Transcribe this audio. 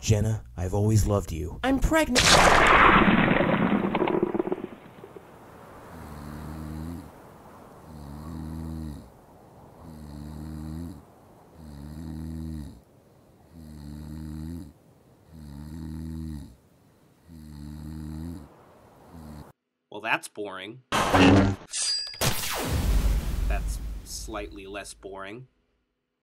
Jenna, I've always loved you. I'm pregnant. Well, that's boring. That's slightly less boring.